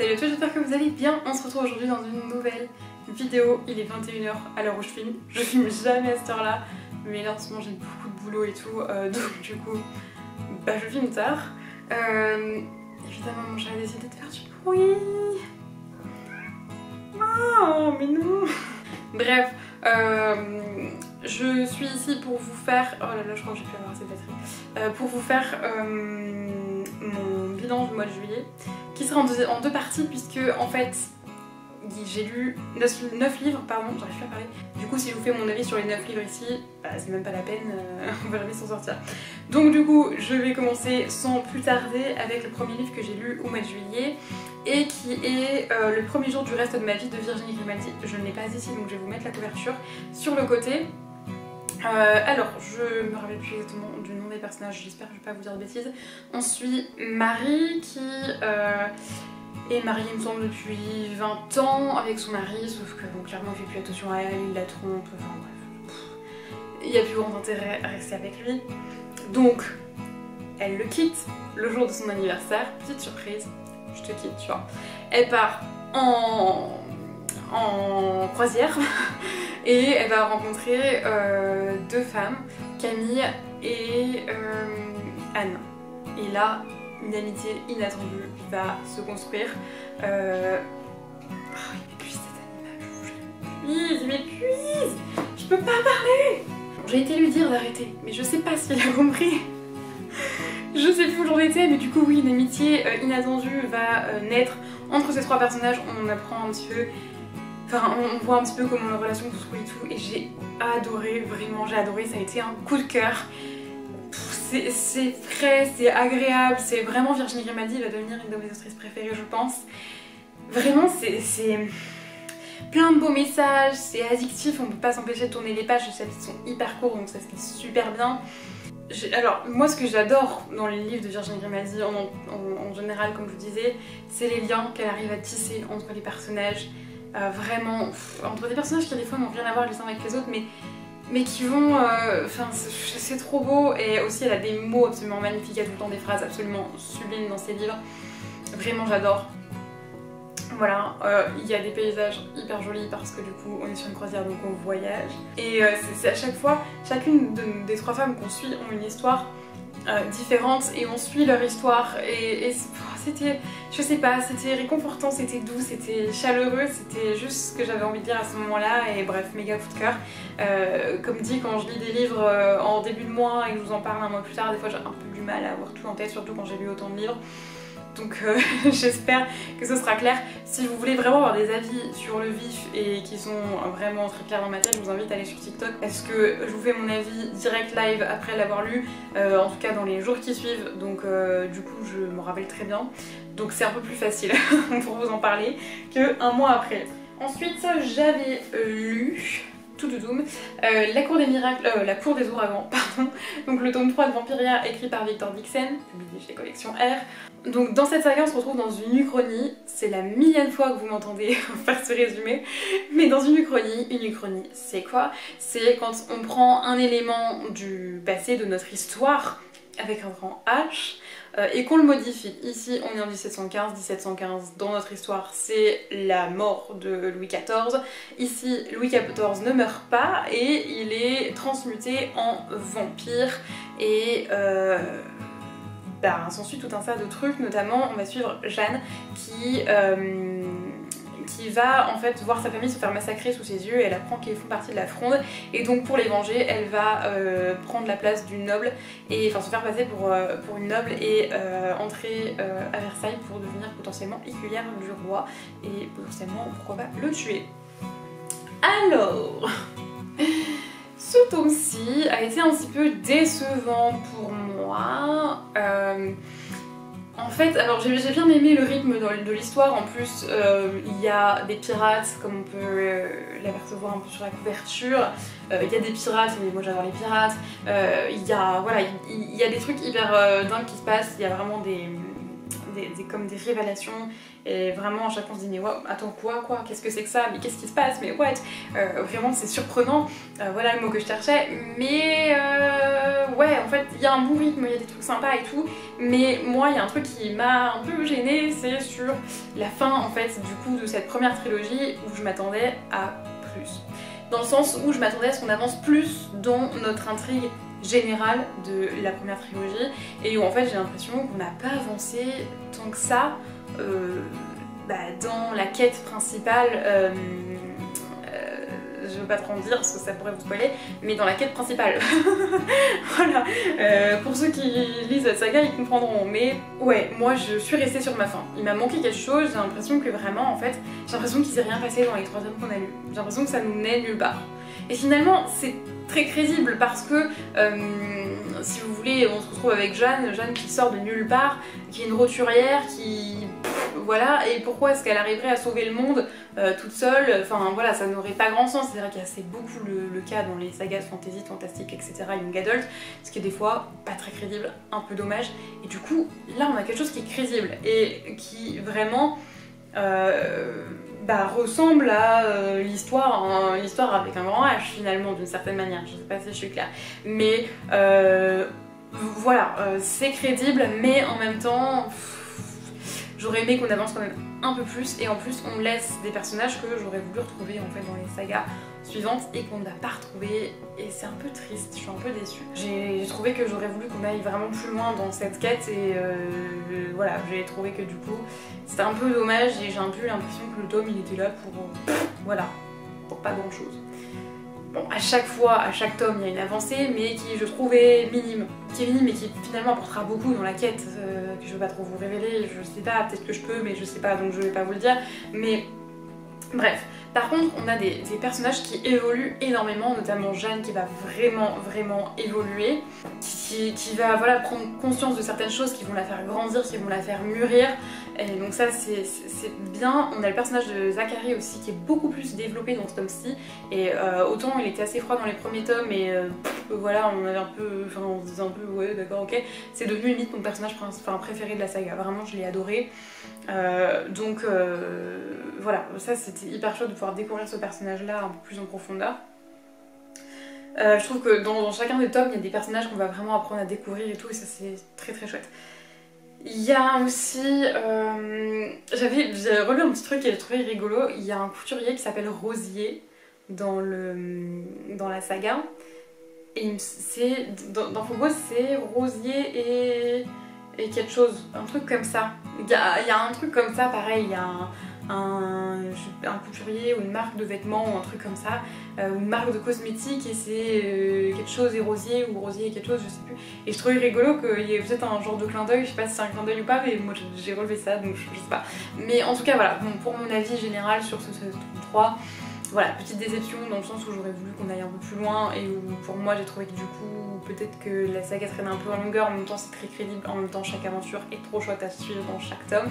Salut à tous, j'espère que vous allez bien. On se retrouve aujourd'hui dans une nouvelle vidéo. Il est 21h à l'heure où je filme. Je filme jamais à cette heure-là, mais là en ce moment j'ai beaucoup de boulot et tout, euh, donc du coup, bah je filme tard. Euh, évidemment, mon chat a décidé de faire du bruit. Oh, mais non Bref, euh, je suis ici pour vous faire... Oh là là, je crois que j'ai pu avoir cette batterie. Pour vous faire bilan du mois de juillet, qui sera en deux, parties, puisque en fait, j'ai lu 9, livres, pardon, j'arrive plus à parler. Du coup, si je vous fais mon avis sur les 9 livres ici, bah, c'est même pas la peine, euh, on va jamais s'en sortir. Donc du coup, je vais commencer sans plus tarder avec le premier livre que j'ai lu au mois de juillet et qui est euh, Le premier jour du reste de ma vie de Virginie Grimaldi. Je ne l'ai pas ici, donc je vais vous mettre la couverture sur le côté. Euh, alors, je me rappelle plus exactement du nom des personnages, j'espère que je vais pas vous dire de bêtises. On suit Marie qui euh, est mariée, il me semble, depuis 20 ans avec son mari, sauf que bon, clairement, il fait plus attention à elle, il la trompe, enfin bref. Il n'y a plus grand intérêt à rester avec lui. Donc, elle le quitte le jour de son anniversaire, petite surprise, je te quitte, tu vois. Elle part en, en croisière et elle va rencontrer euh, deux femmes, Camille et euh, Anne. Et là, une amitié inattendue va se construire. Euh... Oh, il m'épuise cet animal, il m'épuise Je peux pas parler J'ai été lui dire d'arrêter, mais je sais pas s'il a compris. Je sais plus où j'en étais, mais du coup oui, une amitié euh, inattendue va naître entre ces trois personnages. On apprend un petit peu, enfin on voit un petit peu comment leur relation se construit et tout, et j'ai adoré, vraiment j'ai adoré, ça a été un coup de cœur. C'est frais, c'est agréable, c'est vraiment Virginie Grimaldi va devenir une de mes autrices préférées je pense. Vraiment c'est plein de beaux messages, c'est addictif, on peut pas s'empêcher de tourner les pages, les chapitres sont hyper courts donc ça se fait super bien. Alors, moi, ce que j'adore dans les livres de Virginie Grimaldi, en général, comme je vous disais, c'est les liens qu'elle arrive à tisser entre les personnages. Euh, vraiment, entre des personnages qui, des fois, n'ont rien à voir les uns avec les autres, mais, mais qui vont. Enfin, euh, c'est trop beau. Et aussi, elle a des mots absolument magnifiques, elle a tout le temps des phrases absolument sublimes dans ses livres. Vraiment, j'adore. Voilà, euh, il y a des paysages hyper jolis parce que du coup on est sur une croisière donc on voyage. Et c'est à chaque fois, chacune de, des trois femmes qu'on suit ont une histoire différente et on suit leur histoire et, et c'était, je sais pas, c'était réconfortant, c'était doux, c'était chaleureux, c'était juste ce que j'avais envie de dire à ce moment-là et bref, méga coup de cœur. Euh, comme dit, quand je lis des livres euh, en début de mois et que je vous en parle un mois plus tard, des fois j'ai un peu du mal à avoir tout en tête, surtout quand j'ai lu autant de livres. Donc euh, j'espère que ce sera clair. Si vous voulez vraiment avoir des avis sur le vif et qui sont vraiment très clairs dans ma tête, je vous invite à aller sur TikTok parce que je vous fais mon avis direct live après l'avoir lu, euh, en tout cas dans les jours qui suivent. Donc euh, du coup je me rappelle très bien. Donc c'est un peu plus facile pour vous en parler qu'un mois après. Ensuite j'avais lu tout. Euh, la cour des miracles, euh, la cour des ouragans, pardon. Donc le tome 3 de Vampiria écrit par Victor Dixon, publié chez Collection R. Donc dans cette saga on se retrouve dans une uchronie, c'est la millième fois que vous m'entendez faire ce résumé, mais dans une uchronie, une uchronie c'est quoi? C'est quand on prend un élément du passé de notre histoire avec un grand H euh, et qu'on le modifie. Ici, on est en 1715. 1715, dans notre histoire, c'est la mort de Louis XIV. Ici, Louis XIV ne meurt pas et il est transmuté en vampire. Et euh, bah, s'ensuit tout un tas de trucs, notamment on va suivre Jeanne qui... Euh, qui va en fait voir sa famille se faire massacrer sous ses yeux et elle apprend qu'ils font partie de la fronde et donc pour les venger elle va euh, prendre la place d'une noble et enfin se faire passer pour, euh, pour une noble et euh, entrer à Versailles pour devenir potentiellement écuyère du roi et potentiellement pourquoi pas le tuer. Alors ce tome-ci a été un petit peu décevant pour moi. En fait, alors j'ai bien aimé le rythme de l'histoire, en plus euh, il y a des pirates comme on peut euh, l'apercevoir un peu sur la couverture, euh, il y a des pirates, mais moi j'adore les pirates, il y a voilà, il, il y a des trucs hyper dingues qui se passent, il y a vraiment des, des comme des révélations. Et vraiment, à chaque fois, on se dit, mais attends, quoi, quoi Qu'est-ce que c'est que ça? Mais qu'est-ce qui se passe? Mais what? Euh, Vraiment, c'est surprenant. Euh, voilà le mot que je cherchais. Mais ouais, en fait, il y a un bon rythme, il y a des trucs sympas et tout. Mais moi, il y a un truc qui m'a un peu gênée, c'est sur la fin, en fait, du coup, de cette première trilogie où je m'attendais à plus. Dans le sens où je m'attendais à ce qu'on avance plus dans notre intrigue générale de la première trilogie et où en fait j'ai l'impression qu'on n'a pas avancé tant que ça euh, bah, dans la quête principale euh, je veux pas trop en dire parce que ça pourrait vous spoiler, mais dans la quête principale. voilà. Euh, pour ceux qui lisent la saga, ils comprendront. Mais ouais, moi je suis restée sur ma fin. Il m'a manqué quelque chose, j'ai l'impression que vraiment, en fait, j'ai l'impression qu'il s'est rien passé dans les trois tomes qu'on a lus. J'ai l'impression que ça nous menait nulle part. Et finalement, c'est très crédible parce que, euh, si vous voulez, on se retrouve avec Jeanne, Jeanne qui sort de nulle part, qui est une roturière, qui voilà, et pourquoi est-ce qu'elle arriverait à sauver le monde euh, toute seule? Enfin voilà, ça n'aurait pas grand sens. C'est vrai qu'il y a assez beaucoup le, cas dans les sagas fantasy, fantastique, etc. Young adult, ce qui est des fois pas très crédible, un peu dommage. Et du coup, là on a quelque chose qui est crédible et qui vraiment euh, bah, ressemble à euh, l'histoire, l'histoire avec un grand H finalement d'une certaine manière. Je sais pas si je suis claire, mais voilà, c'est crédible, mais en même temps. J'aurais aimé qu'on avance quand même un peu plus et en plus on laisse des personnages que j'aurais voulu retrouver en fait dans les sagas suivantes et qu'on n'a pas retrouvé et c'est un peu triste, je suis un peu déçue. J'ai trouvé que j'aurais voulu qu'on aille vraiment plus loin dans cette quête et euh, voilà, j'ai trouvé que du coup c'était un peu dommage et j'ai un peu l'impression que le tome il était là pour, voilà, pour pas grand chose. Bon, à chaque fois, à chaque tome, il y a une avancée, mais qui je trouvais minime. Qui est minime et qui finalement apportera beaucoup dans la quête, euh, que je veux pas trop vous révéler, je sais pas, peut-être que je peux, mais je sais pas, donc je vais pas vous le dire. Mais bref. Par contre, on a des, personnages qui évoluent énormément, notamment Jeanne qui va vraiment, vraiment évoluer, qui, qui, va voilà, prendre conscience de certaines choses qui vont la faire grandir, qui vont la faire mûrir. Et donc ça c'est bien. On a le personnage de Zachary aussi qui est beaucoup plus développé dans ce tome-ci. Et euh, autant il était assez froid dans les premiers tomes et euh, voilà, on avait un peu. Enfin on se disait un peu ouais d'accord ok. C'est devenu limite mon personnage préféré de la saga. Vraiment je l'ai adoré. Euh, donc voilà, ça c'était hyper chouette de pouvoir découvrir ce personnage là un peu plus en profondeur. je trouve que dans, dans, chacun des tomes, il y a des personnages qu'on va vraiment apprendre à découvrir et tout, et ça c'est très très chouette. Il y a aussi... Euh, J'avais relu un petit truc et j'ai trouvé rigolo. Il y a un couturier qui s'appelle Rosier dans, le, dans la saga. Et c'est dans, dans c'est Rosier et, et quelque chose, un truc comme ça. Il y a, il y a un truc comme ça, pareil, il y a un, un, couturier ou une marque de vêtements ou un truc comme ça, euh, ou une marque de cosmétiques et c'est euh, quelque chose et rosier ou rosier et quelque chose, je sais plus. Et je trouvais rigolo qu'il y ait peut-être un genre de clin d'œil, je sais pas si c'est un clin d'œil ou pas, mais moi j'ai relevé ça donc je, sais pas. Mais en tout cas voilà, bon, pour mon avis général sur ce, ce 3, voilà, petite déception dans le sens où j'aurais voulu qu'on aille un peu plus loin et où pour moi j'ai trouvé que du coup peut-être que la saga traîne un peu en longueur, en même temps c'est très crédible, en même temps chaque aventure est trop chouette à suivre dans chaque tome.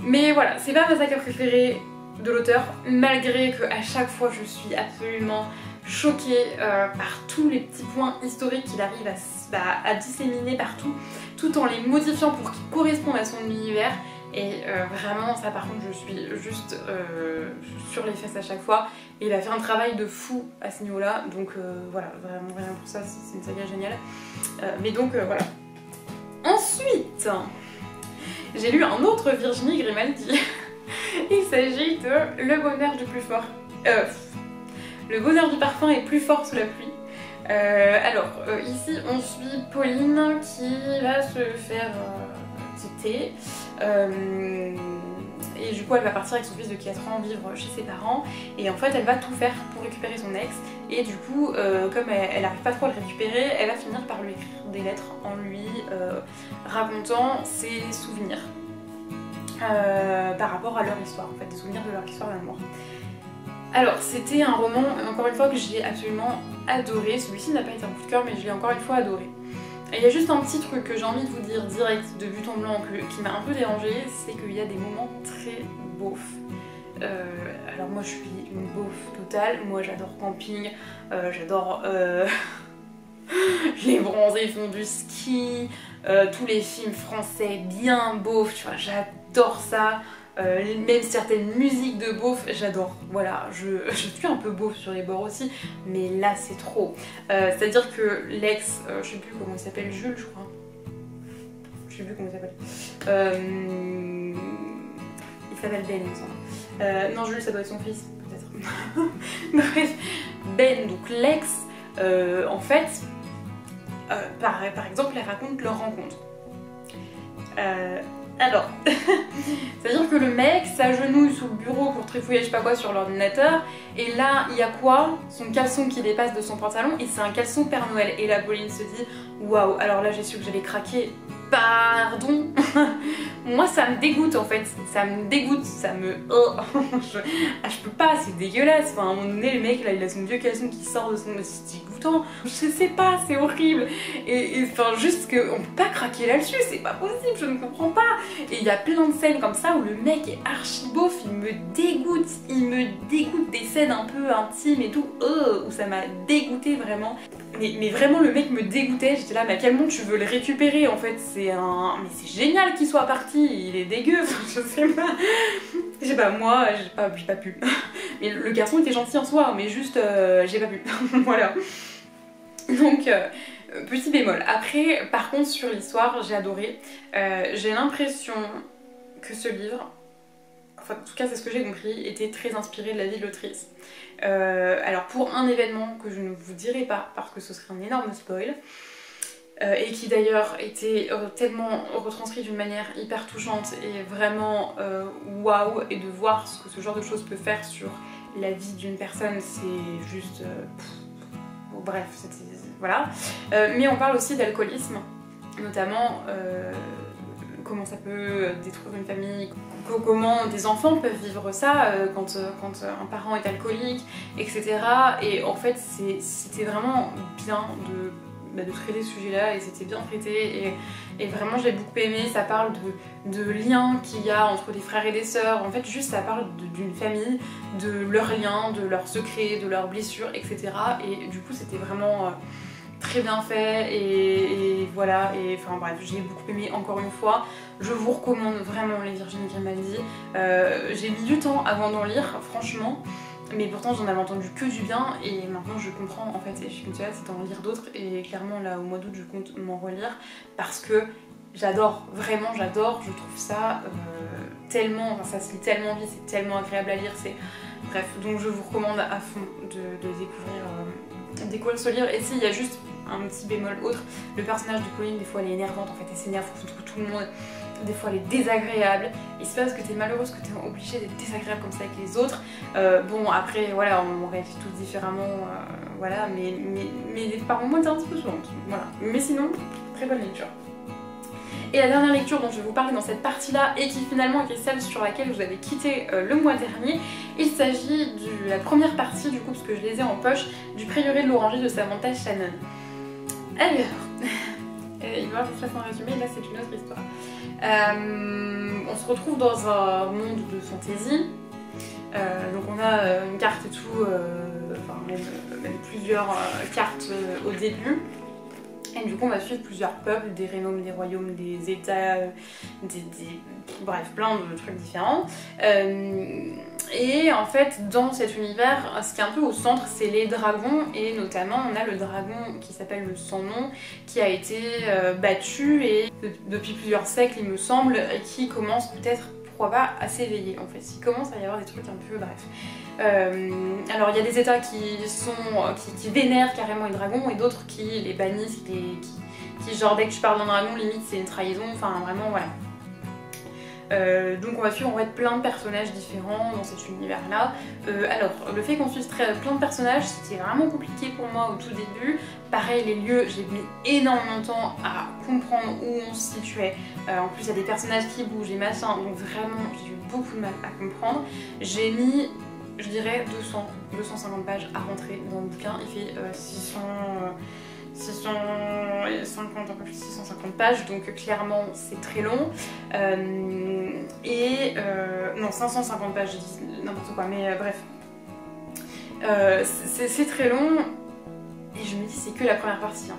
Mais voilà, c'est pas ma saga préférée de l'auteur, malgré que à chaque fois je suis absolument choquée euh, par tous les petits points historiques qu'il arrive à, disséminer partout, tout en les modifiant pour qu'ils correspondent à son univers. Et euh, vraiment, ça par contre, je suis juste euh, sur les fesses à chaque fois. Et il a fait un travail de fou à ce niveau-là. Donc voilà, vraiment, vraiment pour ça, c'est une saga géniale. mais donc voilà. Ensuite, j'ai lu un autre Virginie Grimaldi. Il s'agit de Le bonheur du plus fort. Euh, le bonheur du parfum est plus fort sous la pluie. Euh, alors, euh, ici on suit Pauline qui va se faire quitter. Et du coup, elle va partir avec son fils de 4 ans vivre chez ses parents. Et en fait, elle va tout faire pour récupérer son ex. Et du coup, comme elle n'arrive pas trop à le récupérer, elle va finir par lui écrire des lettres en lui racontant ses souvenirs. Euh, par rapport à leur histoire, en fait, des souvenirs de leur histoire d'amour. Alors, c'était un roman, encore une fois, que j'ai absolument adoré. Celui-ci n'a pas été un coup de cœur, mais je l'ai encore une fois adoré. Il y a juste un petit truc que j'ai envie de vous dire direct de but en blanc qui m'a un peu dérangé, c'est qu'il y a des moments très beaufs. Euh, alors moi je suis une beauf totale, moi j'adore camping, euh, j'adore les bronzés font du ski, tous les films français bien beaufs, tu vois, j'adore ça. Euh, même certaines musiques de beauf, j'adore. Voilà, je, suis un peu beauf sur les bords aussi, mais là c'est trop. Euh, c'est-à-dire que l'ex, euh, je sais plus comment il s'appelle, Jules je crois. Je sais plus comment il s'appelle. il s'appelle Ben il me semble. non Jules ça doit être son fils, peut-être. Ben, donc l'ex, en fait, par, par exemple, elle raconte leur rencontre. Alors, c'est-à-dire que le mec s'agenouille sous le bureau pour trifouiller je sais pas quoi sur l'ordinateur et là il y a quoi? Son caleçon qui dépasse de son pantalon et c'est un caleçon Père Noël. Et la Pauline se dit waouh alors là j'ai su que j'allais craquer pardon. Moi ça me dégoûte en fait. Ça me dégoûte ça me je... Ah, je peux pas c'est dégueulasse. Enfin à un moment donné le mec là il a son vieux caleçon qui sort de son c'est dégoûtant. Je sais pas c'est horrible. Et enfin juste que on peut pas craquer là-dessus c'est pas possible je ne comprends pas. Et il y a plein de scènes comme ça où le mec est archi beauf il me dégoûte il me dégoûte des scènes un peu intimes et tout. Oh, où ça m'a dégoûté vraiment mais, vraiment le mec me dégoûtait j'étais là mais à quel moment tu veux le récupérer en fait? C'est un... Mais c'est génial qu'il soit parti, il est dégueu, je sais pas. Je sais pas, moi, j'ai pas, pas pu. Mais le garçon était gentil en soi, mais juste, euh, j'ai pas pu. voilà. Donc, euh, petit bémol. Après, par contre, sur l'histoire, j'ai adoré. Euh, j'ai l'impression que ce livre, enfin, en tout cas, c'est ce que j'ai compris, était très inspiré de la vie de l'autrice. alors, pour un événement que je ne vous dirai pas, parce que ce serait un énorme spoil, euh, et qui d'ailleurs était euh, tellement retranscrit d'une manière hyper touchante et vraiment euh, waouh et de voir ce que ce genre de choses peut faire sur la vie d'une personne c'est juste bref voilà mais on parle aussi d'alcoolisme notamment comment ça peut détruire une famille comment des enfants peuvent vivre ça quand, quand un parent est alcoolique etc et en fait c'était vraiment bien de bah, de traiter ce sujet-là et c'était bien traité et, vraiment j'ai beaucoup aimé. Ça parle de, liens qu'il y a entre des frères et des sœurs. En fait, juste ça parle d'une famille, de leurs liens, de leurs secrets, de leurs blessures, etc. Et du coup, c'était vraiment euh, très bien fait et, voilà. Et enfin bref, j'ai beaucoup aimé encore une fois. Je vous recommande vraiment les Virginie Grimaldi. Euh, j'ai mis du temps avant d'en lire, franchement. Mais pourtant j'en avais entendu que du bien et maintenant je comprends en fait et je suis c'est d'en lire d'autres et clairement là au mois d'août je compte m'en relire parce que j'adore, vraiment j'adore, je trouve ça euh, tellement, enfin ça se lit tellement vite, c'est tellement agréable à lire, c'est... Bref, donc je vous recommande à fond de, découvrir, euh, découvrir ce livre et s'il y a juste un petit bémol autre, le personnage de Pauline des fois elle est énervante en fait, elle s'énerve contre tout le monde des fois elle est désagréable, et c'est parce que t'es malheureuse que t'es obligée d'être désagréable comme ça avec les autres. Euh, bon après voilà, on réagit tous différemment, euh, voilà, mais, mais, mais par moments t'es un petit peu souvent. voilà. Mais sinon, très bonne lecture. Et la dernière lecture dont je vais vous parler dans cette partie-là, et qui finalement était celle sur laquelle vous avez quitté euh, le mois dernier, il s'agit de la première partie du coup, parce que je les ai en poche, du Prieuré de l'Oranger de Samantha Shannon. Alors, il va falloir que je fasse un résumé, là c'est une autre histoire. Euh, on se retrouve dans un monde de fantaisie. Euh, donc on a une carte et tout, enfin même, plusieurs cartes au début. Et du coup on va suivre plusieurs peuples, des rénomes, des royaumes, des états, des, bref plein de trucs différents. Et en fait, dans cet univers, ce qui est un peu au centre, c'est les dragons, et notamment on a le dragon qui s'appelle le Sans Nom, qui a été euh, battu, et depuis plusieurs siècles, il me semble, qui commence peut-être, pas, à s'éveiller en fait. Il commence à y avoir des trucs un peu, bref. Euh, alors il y a des états qui sont qui, vénèrent carrément les dragons, et d'autres qui les bannissent, qui, qui, genre dès que tu parles d'un dragon, limite c'est une trahison, enfin vraiment voilà. Euh, donc on va suivre plein de personnages différents dans cet univers là. Euh, alors le fait qu'on suive plein de personnages c'était vraiment compliqué pour moi au tout début. Pareil les lieux j'ai mis énormément de temps à comprendre où on se situait. Euh, en plus il y a des personnages qui bougent et machin donc vraiment j'ai eu beaucoup de mal à comprendre. J'ai mis je dirais 200, 250 pages à rentrer dans le bouquin. Il fait 600... 650, un peu plus 650 pages, donc clairement c'est très long. Euh, et euh, non, 550 pages, je dis n'importe quoi, mais euh, bref. c'est très long, et je me dis c'est que la première partie. Hein.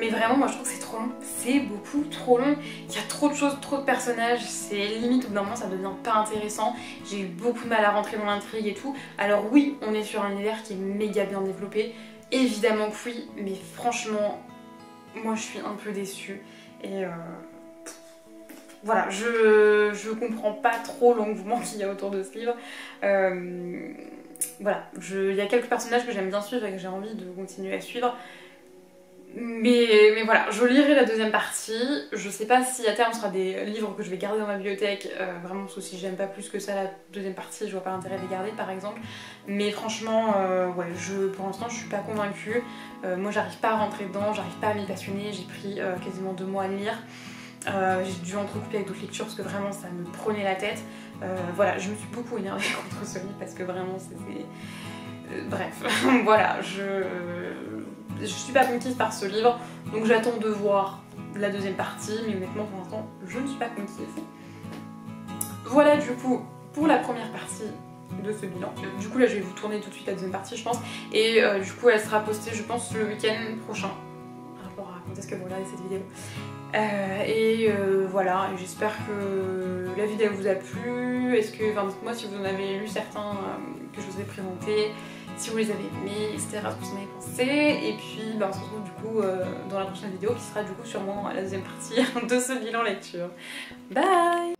Mais vraiment, moi je trouve que c'est trop long. C'est beaucoup trop long. Il y a trop de choses, trop de personnages. C'est limite au bout d'un moment ça devient pas intéressant. J'ai eu beaucoup de mal à rentrer dans l'intrigue et tout. Alors oui, on est sur un univers qui est méga bien développé. Évidemment que oui, mais franchement, moi je suis un peu déçue. Et euh, voilà, je, je comprends pas trop l'engouement qu'il y a autour de ce livre. Euh, voilà, il y a quelques personnages que j'aime bien suivre et que j'ai envie de continuer à suivre. Mais, voilà, je lirai la deuxième partie. Je sais pas si à terme ce sera des livres que je vais garder dans ma bibliothèque, euh, vraiment, sauf si j'aime pas plus que ça la deuxième partie, je vois pas l'intérêt de les garder par exemple. Mais franchement, euh, pour l'instant je suis pas convaincue. Euh, moi j'arrive pas à rentrer dedans, j'arrive pas à m'y passionner, j'ai pris quasiment deux mois à le lire. j'ai dû entrecouper avec d'autres lectures parce que vraiment ça me prenait la tête. voilà, je me suis beaucoup énervée contre ce livre parce que vraiment c'était... bref, voilà, je je suis pas conquise par ce livre, donc j'attends de voir la deuxième partie, mais honnêtement pour l'instant je ne suis pas conquise. Voilà du coup pour la première partie de ce bilan. Du coup là je vais vous tourner tout de suite la deuxième partie je pense, et euh, du coup elle sera postée je pense le week-end prochain, par rapport à quand est-ce que vous regardez cette vidéo. Euh, et euh, voilà, j'espère que la vidéo vous a plu, est-ce que, enfin dites-moi si vous en avez lu certains que je vous ai présentés, si vous les avez aimés, etc. ce que vous en avez pensé. Et puis bah, on se retrouve du coup euh, dans la prochaine vidéo qui sera du coup sûrement la deuxième partie de ce bilan lecture. Bye